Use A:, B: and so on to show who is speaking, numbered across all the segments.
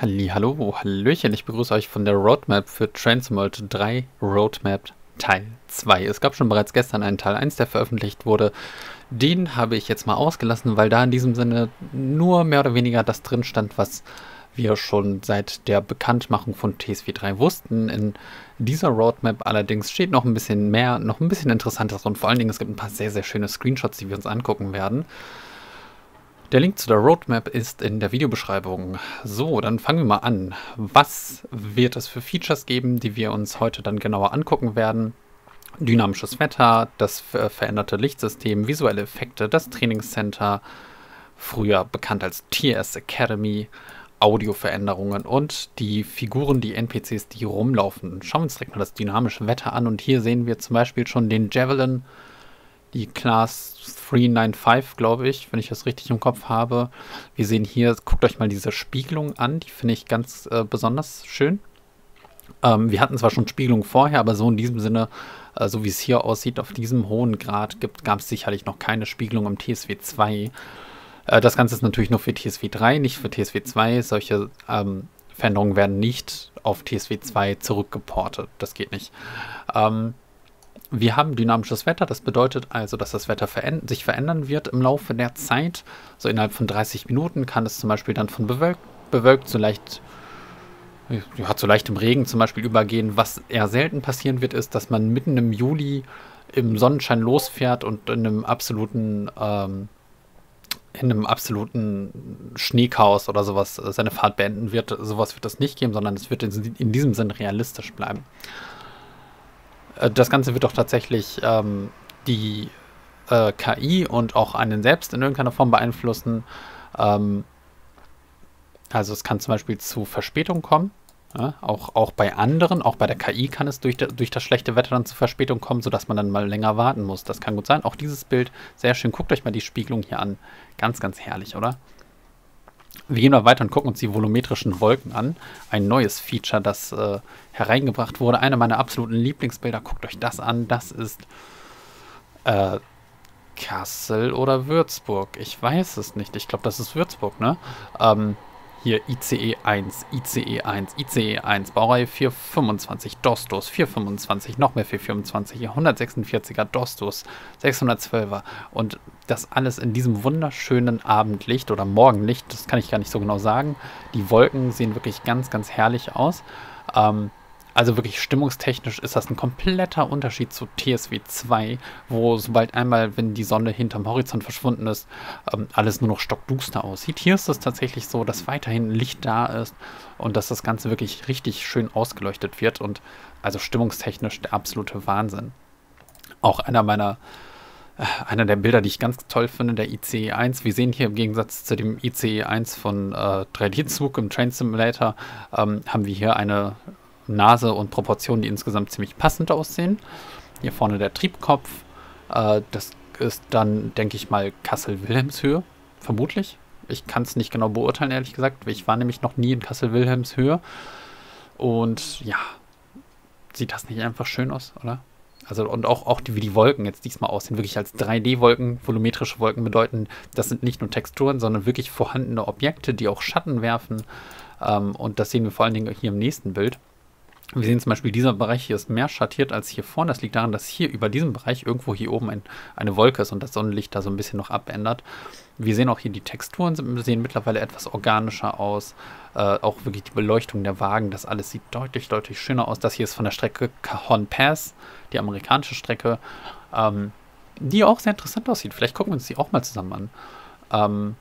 A: Hallo, Hallöchen, ich begrüße euch von der Roadmap für Transmult 3 Roadmap Teil 2. Es gab schon bereits gestern einen Teil 1, der veröffentlicht wurde. Den habe ich jetzt mal ausgelassen, weil da in diesem Sinne nur mehr oder weniger das drin stand, was wir schon seit der Bekanntmachung von TSV 3 wussten. In dieser Roadmap allerdings steht noch ein bisschen mehr, noch ein bisschen interessantes und vor allen Dingen es gibt ein paar sehr, sehr schöne Screenshots, die wir uns angucken werden. Der Link zu der Roadmap ist in der Videobeschreibung. So, dann fangen wir mal an. Was wird es für Features geben, die wir uns heute dann genauer angucken werden? Dynamisches Wetter, das veränderte Lichtsystem, visuelle Effekte, das Trainingscenter, früher bekannt als TS Academy, Audioveränderungen und die Figuren, die NPCs, die rumlaufen. Schauen wir uns direkt mal das dynamische Wetter an und hier sehen wir zum Beispiel schon den Javelin, die Class 395, glaube ich, wenn ich das richtig im Kopf habe. Wir sehen hier, guckt euch mal diese Spiegelung an, die finde ich ganz äh, besonders schön. Ähm, wir hatten zwar schon Spiegelung vorher, aber so in diesem Sinne, äh, so wie es hier aussieht, auf diesem hohen Grad gab es sicherlich noch keine Spiegelung im TSW 2. Äh, das Ganze ist natürlich nur für TSW 3, nicht für TSW 2. Solche ähm, Veränderungen werden nicht auf TSW 2 zurückgeportet. Das geht nicht. Ähm, wir haben dynamisches Wetter, das bedeutet also, dass das Wetter veränd sich verändern wird im Laufe der Zeit. So innerhalb von 30 Minuten kann es zum Beispiel dann von bewölkt, bewölkt so leicht, ja, zu leichtem Regen zum Beispiel übergehen. Was eher selten passieren wird, ist, dass man mitten im Juli im Sonnenschein losfährt und in einem absoluten, ähm, in einem absoluten Schneechaos oder sowas seine Fahrt beenden wird. Sowas wird es nicht geben, sondern es wird in, in diesem Sinn realistisch bleiben. Äh, das Ganze wird doch tatsächlich ähm, die äh, KI und auch einen selbst in irgendeiner Form beeinflussen. Ähm, also es kann zum Beispiel zu Verspätung kommen. Ja, auch, auch bei anderen, auch bei der KI kann es durch, durch das schlechte Wetter dann zu Verspätung kommen, sodass man dann mal länger warten muss. Das kann gut sein. Auch dieses Bild, sehr schön. Guckt euch mal die Spiegelung hier an. Ganz, ganz herrlich, oder? Wir gehen mal weiter und gucken uns die volumetrischen Wolken an. Ein neues Feature, das äh, hereingebracht wurde. Einer meiner absoluten Lieblingsbilder. Guckt euch das an. Das ist äh, Kassel oder Würzburg. Ich weiß es nicht. Ich glaube, das ist Würzburg, ne? Ähm, hier ICE 1, ICE 1, ICE 1, Baureihe 425, Dostos 425, noch mehr 425, 146er Dostos, 612er und das alles in diesem wunderschönen Abendlicht oder Morgenlicht, das kann ich gar nicht so genau sagen. Die Wolken sehen wirklich ganz, ganz herrlich aus. Ähm, also wirklich stimmungstechnisch ist das ein kompletter Unterschied zu TSW 2, wo sobald einmal, wenn die Sonne hinterm Horizont verschwunden ist, ähm, alles nur noch stockduster aussieht. Hier ist es tatsächlich so, dass weiterhin Licht da ist und dass das Ganze wirklich richtig schön ausgeleuchtet wird und also stimmungstechnisch der absolute Wahnsinn. Auch einer meiner äh, einer der Bilder, die ich ganz toll finde, der ICE 1. Wir sehen hier im Gegensatz zu dem ICE 1 von äh, 3D-Zug im Train Simulator, ähm, haben wir hier eine Nase und Proportionen, die insgesamt ziemlich passend aussehen. Hier vorne der Triebkopf. Äh, das ist dann, denke ich mal, Kassel-Wilhelmshöhe, vermutlich. Ich kann es nicht genau beurteilen, ehrlich gesagt. Ich war nämlich noch nie in Kassel-Wilhelmshöhe. Und ja, sieht das nicht einfach schön aus, oder? Also und auch, auch die, wie die Wolken jetzt diesmal aussehen, wirklich als 3D-Wolken, volumetrische Wolken bedeuten, das sind nicht nur Texturen, sondern wirklich vorhandene Objekte, die auch Schatten werfen. Ähm, und das sehen wir vor allen Dingen hier im nächsten Bild. Wir sehen zum Beispiel, dieser Bereich hier ist mehr schattiert als hier vorne. Das liegt daran, dass hier über diesem Bereich irgendwo hier oben ein, eine Wolke ist und das Sonnenlicht da so ein bisschen noch abändert. Wir sehen auch hier die Texturen sehen mittlerweile etwas organischer aus. Äh, auch wirklich die Beleuchtung der Wagen, das alles sieht deutlich, deutlich schöner aus. Das hier ist von der Strecke Cajon Pass, die amerikanische Strecke, ähm, die auch sehr interessant aussieht. Vielleicht gucken wir uns die auch mal zusammen an. Ähm,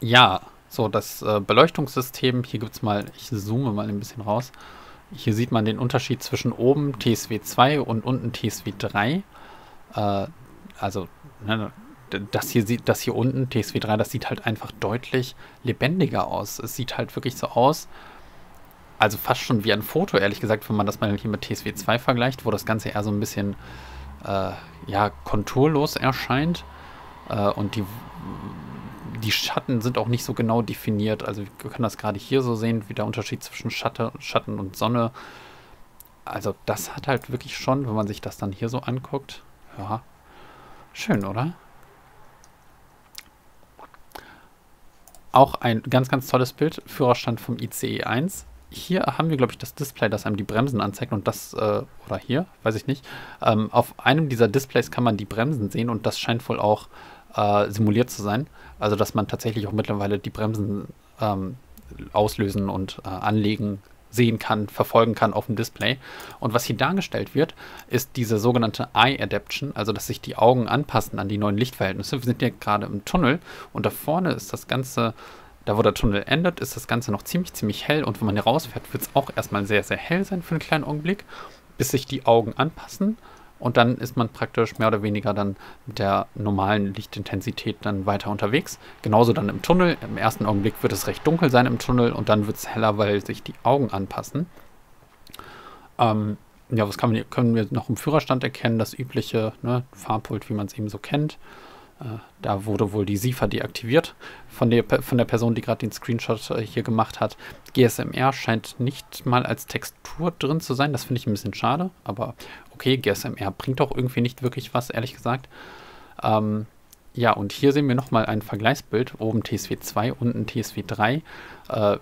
A: ja, so, das äh, Beleuchtungssystem, hier gibt es mal, ich zoome mal ein bisschen raus. Hier sieht man den Unterschied zwischen oben TSW 2 und unten TSW 3. Äh, also, ne, das hier sieht, das hier unten, TSW 3, das sieht halt einfach deutlich lebendiger aus. Es sieht halt wirklich so aus, also fast schon wie ein Foto, ehrlich gesagt, wenn man das mal hier mit TSW 2 vergleicht, wo das Ganze eher so ein bisschen, äh, ja, konturlos erscheint. Äh, und die die Schatten sind auch nicht so genau definiert. Also wir können das gerade hier so sehen, wie der Unterschied zwischen Schatte, Schatten und Sonne. Also das hat halt wirklich schon, wenn man sich das dann hier so anguckt. Ja, schön, oder? auch ein ganz, ganz tolles Bild. Führerstand vom ICE 1. Hier haben wir, glaube ich, das Display, das einem die Bremsen anzeigt und das, äh, oder hier, weiß ich nicht. Ähm, auf einem dieser Displays kann man die Bremsen sehen und das scheint wohl auch äh, simuliert zu sein. Also, dass man tatsächlich auch mittlerweile die Bremsen ähm, auslösen und äh, anlegen sehen kann, verfolgen kann auf dem Display. Und was hier dargestellt wird, ist diese sogenannte Eye Adaption, also dass sich die Augen anpassen an die neuen Lichtverhältnisse. Wir sind ja gerade im Tunnel und da vorne ist das Ganze, da wo der Tunnel endet, ist das Ganze noch ziemlich, ziemlich hell und wenn man hier rausfährt, wird es auch erstmal sehr, sehr hell sein für einen kleinen Augenblick, bis sich die Augen anpassen und dann ist man praktisch mehr oder weniger dann mit der normalen Lichtintensität dann weiter unterwegs. Genauso dann im Tunnel. Im ersten Augenblick wird es recht dunkel sein im Tunnel und dann wird es heller, weil sich die Augen anpassen. Ähm, ja, was man, können wir noch im Führerstand erkennen? Das übliche ne, Fahrpult, wie man es eben so kennt. Äh, da wurde wohl die SIFA deaktiviert von der, von der Person, die gerade den Screenshot äh, hier gemacht hat. GSMR scheint nicht mal als Textur drin zu sein. Das finde ich ein bisschen schade. Aber okay, GSMR bringt doch irgendwie nicht wirklich was, ehrlich gesagt. Ähm, ja, und hier sehen wir nochmal ein Vergleichsbild. Oben TSW 2, unten TSW 3. Äh,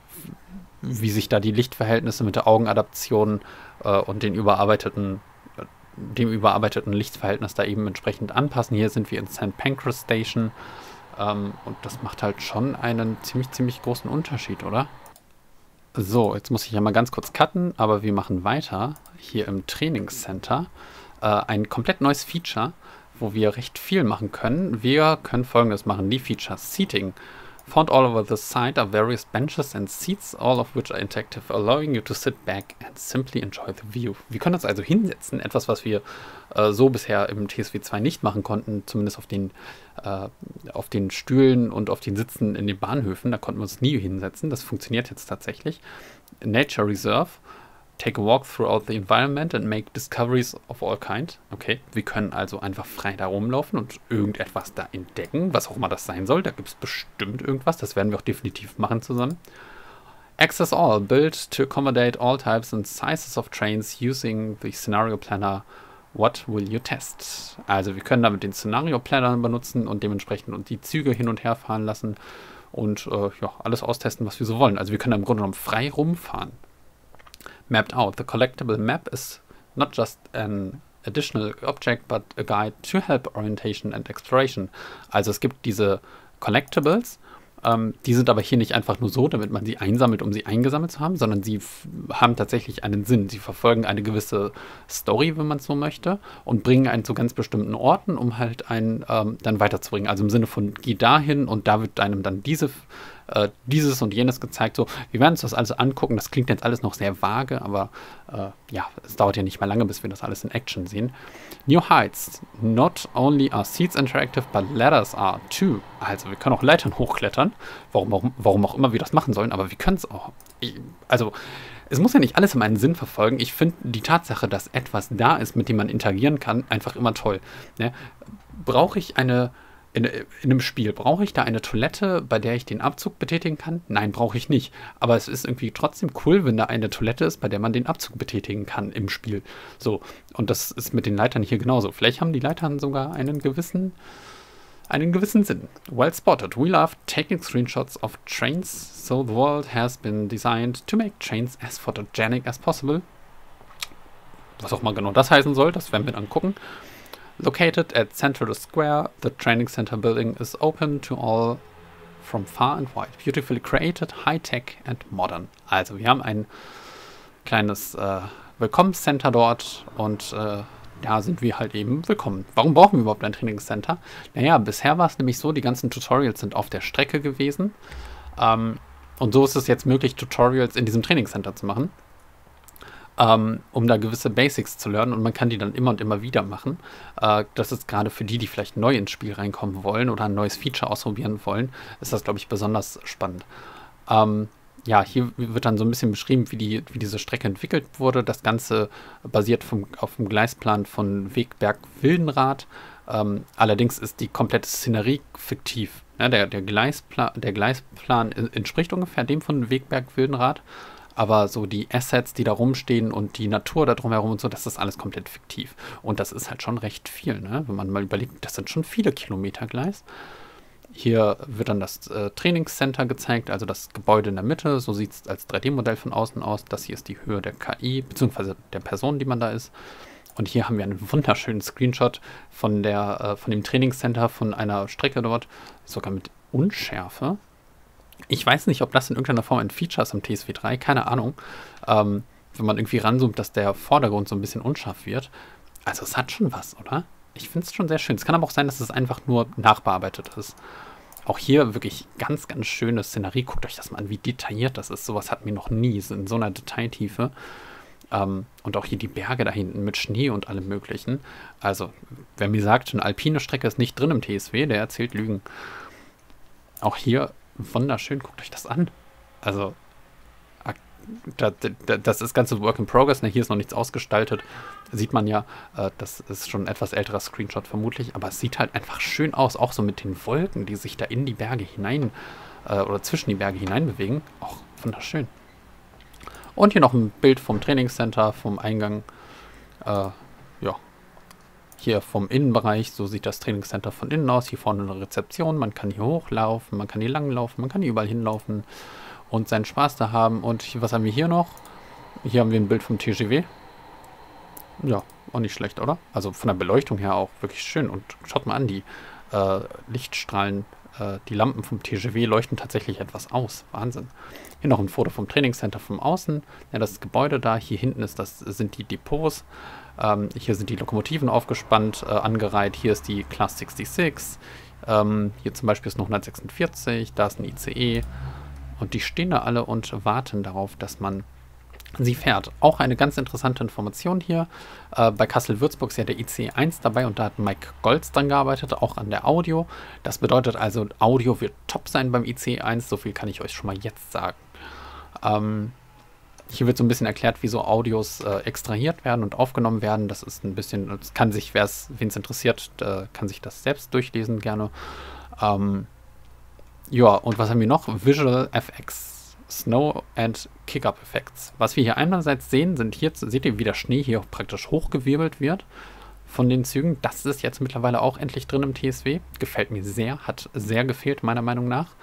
A: wie sich da die Lichtverhältnisse mit der Augenadaption äh, und den überarbeiteten dem überarbeiteten Lichtverhältnis da eben entsprechend anpassen. Hier sind wir in St. Pancras Station ähm, und das macht halt schon einen ziemlich, ziemlich großen Unterschied, oder? So, jetzt muss ich ja mal ganz kurz cutten, aber wir machen weiter hier im Trainingscenter. Äh, ein komplett neues Feature, wo wir recht viel machen können. Wir können folgendes machen, die Features Seating. Found all over the site are various benches and seats, all of which are interactive, allowing you to sit back and simply enjoy the view. Wir können uns also hinsetzen, etwas, was wir äh, so bisher im TSW 2 nicht machen konnten, zumindest auf den, äh, auf den Stühlen und auf den Sitzen in den Bahnhöfen. Da konnten wir uns nie hinsetzen. Das funktioniert jetzt tatsächlich. Nature Reserve Take a walk throughout the environment and make discoveries of all kind. Okay, wir können also einfach frei da rumlaufen und irgendetwas da entdecken, was auch immer das sein soll. Da gibt es bestimmt irgendwas. Das werden wir auch definitiv machen zusammen. Access all, built to accommodate all types and sizes of trains using the Scenario Planner. What will you test? Also wir können damit den Scenario Planner benutzen und dementsprechend und die Züge hin und her fahren lassen und äh, ja, alles austesten, was wir so wollen. Also wir können im Grunde genommen frei rumfahren mapped out. The collectible map is not just an additional object, but a guide to help orientation and exploration. Also es gibt diese Collectibles, ähm, die sind aber hier nicht einfach nur so, damit man sie einsammelt, um sie eingesammelt zu haben, sondern sie haben tatsächlich einen Sinn. Sie verfolgen eine gewisse Story, wenn man es so möchte, und bringen einen zu ganz bestimmten Orten, um halt einen ähm, dann weiterzubringen. Also im Sinne von, geh dahin und da wird einem dann diese äh, dieses und jenes gezeigt. So, wir werden uns das alles angucken. Das klingt jetzt alles noch sehr vage, aber äh, ja, es dauert ja nicht mal lange, bis wir das alles in Action sehen. New Heights. Not only are seats interactive, but ladders are too. Also wir können auch Leitern hochklettern. Warum, warum, warum auch immer wir das machen sollen, aber wir können es auch. Ich, also es muss ja nicht alles in meinen Sinn verfolgen. Ich finde die Tatsache, dass etwas da ist, mit dem man interagieren kann, einfach immer toll. Ne? Brauche ich eine in, in, einem Spiel, brauche ich da eine Toilette, bei der ich den Abzug betätigen kann? Nein, brauche ich nicht. Aber es ist irgendwie trotzdem cool, wenn da eine Toilette ist, bei der man den Abzug betätigen kann im Spiel. So, und das ist mit den Leitern hier genauso. Vielleicht haben die Leitern sogar einen gewissen, einen gewissen Sinn. Well spotted. We love taking screenshots of trains, so the world has been designed to make trains as photogenic as possible. Was auch mal genau das heißen soll, das werden wir dann gucken. Located at Central Square, the training center building is open to all from far and wide. Beautifully created, high-tech and modern. Also wir haben ein kleines äh, Willkommenscenter dort und äh, da sind wir halt eben willkommen. Warum brauchen wir überhaupt ein Trainingscenter? Naja, bisher war es nämlich so, die ganzen Tutorials sind auf der Strecke gewesen. Ähm, und so ist es jetzt möglich, Tutorials in diesem Trainingscenter zu machen ähm, um da gewisse Basics zu lernen und man kann die dann immer und immer wieder machen. Äh, das ist gerade für die, die vielleicht neu ins Spiel reinkommen wollen oder ein neues Feature ausprobieren wollen, ist das, glaube ich, besonders spannend. Ähm, ja, hier wird dann so ein bisschen beschrieben, wie, die, wie diese Strecke entwickelt wurde. Das Ganze basiert vom, auf dem Gleisplan von Wegberg-Wildenrad. Ähm, allerdings ist die komplette Szenerie fiktiv. Ja, der, der, Gleispla der Gleisplan entspricht ungefähr dem von Wegberg-Wildenrad, aber so die Assets, die da rumstehen und die Natur da drumherum und so, das ist alles komplett fiktiv. Und das ist halt schon recht viel, ne? wenn man mal überlegt, das sind schon viele Kilometer Gleis. Hier wird dann das äh, Trainingscenter gezeigt, also das Gebäude in der Mitte. So sieht es als 3D-Modell von außen aus. Das hier ist die Höhe der KI, beziehungsweise der Person, die man da ist. Und hier haben wir einen wunderschönen Screenshot von, der, äh, von dem Trainingscenter, von einer Strecke dort, sogar mit Unschärfe. Ich weiß nicht, ob das in irgendeiner Form ein Feature ist am TSV 3, keine Ahnung. Ähm, wenn man irgendwie ranzoomt, dass der Vordergrund so ein bisschen unscharf wird. Also es hat schon was, oder? Ich finde es schon sehr schön. Es kann aber auch sein, dass es einfach nur nachbearbeitet ist. Auch hier wirklich ganz, ganz schöne Szenerie. Guckt euch das mal an, wie detailliert das ist. Sowas hat mir noch nie in so einer Detailtiefe. Ähm, und auch hier die Berge da hinten mit Schnee und allem Möglichen. Also, wer mir sagt, eine alpine Strecke ist nicht drin im TSW, der erzählt Lügen. Auch hier wunderschön, guckt euch das an. Also, das ist ganze Work in Progress. Ne, hier ist noch nichts ausgestaltet. Sieht man ja, äh, das ist schon ein etwas älterer Screenshot vermutlich, aber es sieht halt einfach schön aus, auch so mit den Wolken, die sich da in die Berge hinein äh, oder zwischen die Berge hinein bewegen. Auch wunderschön. Und hier noch ein Bild vom Trainingscenter, vom Eingang. Hier vom Innenbereich. So sieht das Trainingscenter von innen aus. Hier vorne eine Rezeption. Man kann hier hochlaufen, man kann hier langlaufen, man kann hier überall hinlaufen und seinen Spaß da haben. Und was haben wir hier noch? Hier haben wir ein Bild vom TGW. Ja, auch nicht schlecht, oder? Also von der Beleuchtung her auch wirklich schön. Und schaut mal an, die äh, Lichtstrahlen, äh, die Lampen vom TGW leuchten tatsächlich etwas aus. Wahnsinn. Hier noch ein Foto vom Trainingscenter vom Außen. Ja, das Gebäude da. Hier hinten ist das, sind die Depots. Ähm, hier sind die Lokomotiven aufgespannt, äh, angereiht. Hier ist die Class 66. Ähm, hier zum Beispiel ist noch 146. Da ist ein ICE. Und die stehen da alle und warten darauf, dass man sie fährt. Auch eine ganz interessante Information hier. Äh, bei Kassel-Würzburg ist ja der ICE 1 dabei und da hat Mike Golds dran gearbeitet, auch an der Audio. Das bedeutet also, Audio wird top sein beim ICE 1, so viel kann ich euch schon mal jetzt sagen. Ähm, hier wird so ein bisschen erklärt, wie so Audios äh, extrahiert werden und aufgenommen werden. Das ist ein bisschen, das kann sich, wer es interessiert, äh, kann sich das selbst durchlesen gerne. Ähm, ja, und was haben wir noch? Visual FX, Snow and Kick-Up Effects. Was wir hier einerseits sehen, sind hier, seht ihr, wie der Schnee hier praktisch hochgewirbelt wird von den Zügen. Das ist jetzt mittlerweile auch endlich drin im TSW. Gefällt mir sehr, hat sehr gefehlt, meiner Meinung nach.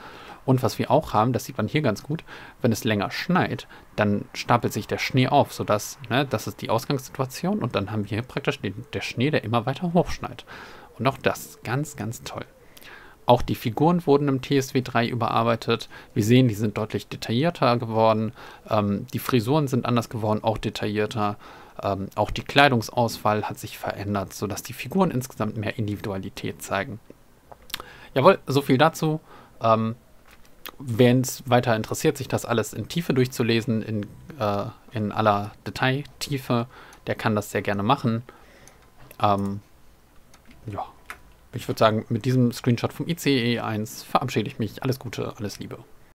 A: Und was wir auch haben, das sieht man hier ganz gut, wenn es länger schneit, dann stapelt sich der Schnee auf, sodass, ne, das ist die Ausgangssituation und dann haben wir hier praktisch den, der Schnee, der immer weiter hochschneit. Und auch das ganz, ganz toll. Auch die Figuren wurden im TSW 3 überarbeitet. Wir sehen, die sind deutlich detaillierter geworden. Ähm, die Frisuren sind anders geworden, auch detaillierter. Ähm, auch die Kleidungsauswahl hat sich verändert, sodass die Figuren insgesamt mehr Individualität zeigen. Jawohl, so viel dazu. Ähm, Wen es weiter interessiert, sich das alles in Tiefe durchzulesen, in, äh, in aller Detailtiefe, der kann das sehr gerne machen. Ähm, ja ich würde sagen, mit diesem Screenshot vom ICE 1 verabschiede ich mich. Alles Gute, alles Liebe.